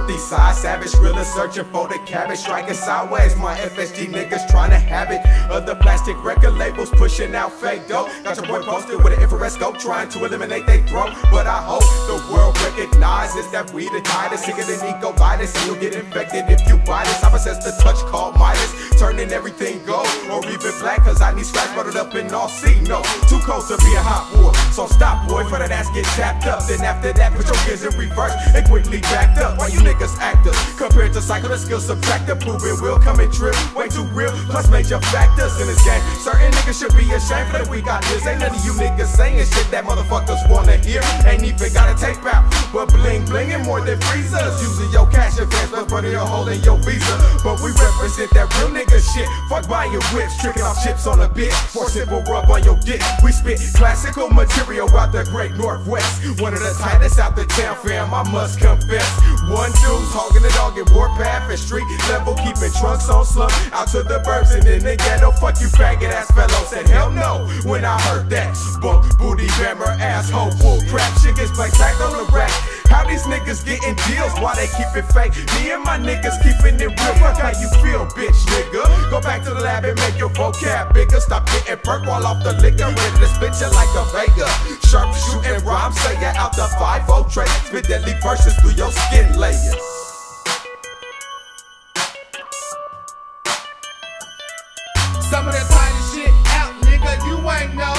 northeast side. Savage griller searching for the cabbage. Striking sideways. My FSG niggas trying to have it. Other plastic record labels pushing out fake dope. Got your boy posted with an infrared scope trying to eliminate they throat. But I hope the world recognizes that we the tightest. Sicker than Nico virus. And you'll get infected if you buy this. I possess the touch called Midas. Turning everything gold or even black. Cause I need scratch buttered up in all C. No, too cold to be a hot war. So stop, boy, for that ass get tapped up. Then after that, put your gears in reverse and quickly backed up. Why you niggas actors? Compared to Syko, the skill subtractor. Proving will come and trip. Way too real, plus major factors in this game. Certain niggas should be ashamed for that we got this. Ain't none of you niggas saying shit that motherfuckers wanna hear. Ain't even got a tape out. But bling blingin' more than freezers. Using your cash advance, plus running your hole in your visa. But we represent that real nigga shit. Fuck buying whips, tricking off chips on a bitch. For simple rub on your dick. We spit classical material out the great northwest. One of the tightest out the town, fam, I must confess. One dude's hogging the dog in warpath and street level, keeping trunks on slump. Out to the burbs and in the ghetto. Fuck you, faggot ass fellow. Said hell no when I heard that. Bunk, booty, bammer, asshole, bull crap. Shit gets black on the rack. How these niggas getting deals? Why they keep it fake? Me and my niggas keeping it real. Fuck how you feel, bitch, nigga. Go back to the lab and make your vocab bigger. Stop getting perk while off the liquor. To spit you like a Vega. Sharp shooting rhymes, say ya out the 5 tray. Spit deadly verses through your skin layers. Some of the tightest shit out, nigga, you ain't know.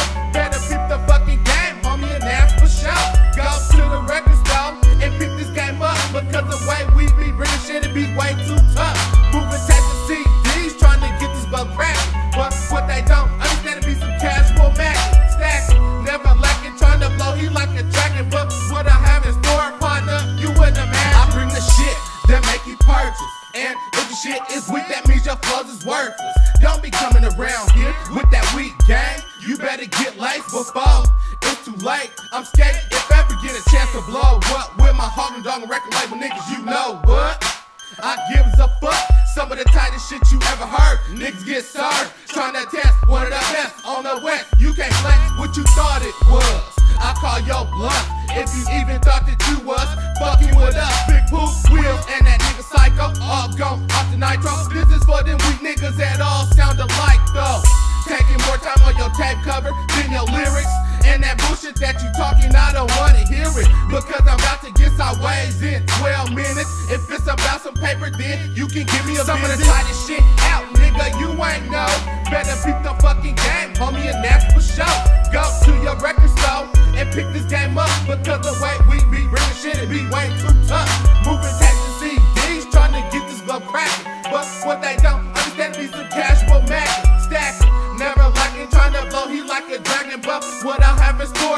Be way too tough. Moving tax to CDs, trying to get this bug cracking. But what they don't understand, it be some casual magic. Stacking, never lacking, trying to blow, he like a dragon. But what I have in store, partner, you wouldn't imagine. I bring the shit that make you purchase. And if the shit is weak, that means your flows is worthless. Don't be coming around here with that weak gang. You better get laced before it's too late. I'm scared if ever get a chance to blow up with my Harlem Dog record label niggas, you know what? I gives a fuck. Some of the tightest shit you ever heard. Niggas get served. Trying to test one of the best on the west. You can't flex what you thought it was. I call your bluff. If you even thought that you was fucking with us, Big Pooh, Will, and that nigga Syko, all gone off the nitro. This is for them weak niggas that all sound alike though. Taking more time on your tape cover than your lyrics. And that bullshit that you talking, I don't wanna hear it. Because I'm about to get sideways in 12 minutes. If about some paper, then you can give me a Some of the tightest shit out, nigga, you ain't know. Better peep the fucking game, homie, and that's for sure. Go to your record store and pick this game up. Because the way we be bringing shit, it be way too tough. Moving tax to CDs, trying to get this glove cracking. But what they don't understand is the casual magic. Stacking, never lacking, trying to blow, he like a dragon. But what I have in store,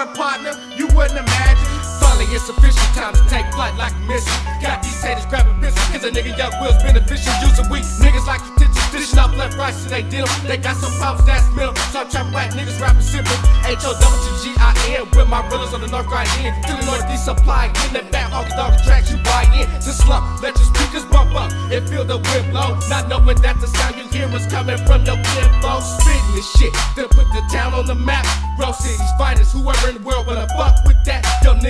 it's official time to take flight like a mission. Got these haters grabbing pistols, cause a nigga young Willz beneficial. Using weak niggas like attention, dishing off left, right, so they deal. They got some problems that's middle. So I'm trapping black niggas rapping simple. H O W G I N with my brothers on the north right end. To the northeast supply, getting that back, honky dog tracks you buy in. Just slump, let your speakers bump up and feel the wind blow. Not knowing that the sound you hear is coming from your info. Spitting this shit to put the town on the map. Bro cities, fighters, whoever in the world wanna fuck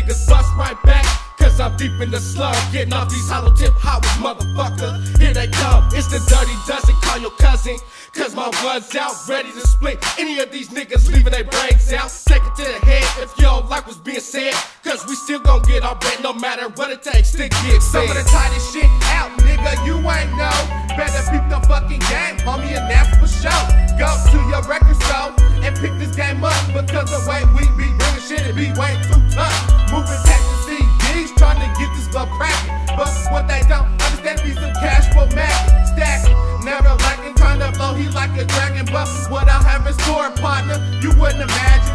niggas bust right back. Cause I'm deep in the slum, getting off these hollow tip hours, motherfucker. Here they come, it's the dirty dozen, call your cousin. Cause my one's out, ready to split any of these niggas leaving their brains out. Take it to the head if you don't like what's being said. Cause we still gon' get our bread no matter what it takes to get Some of the tightest shit out, nigga, you ain't know. Better peep the fucking game, homie, imagine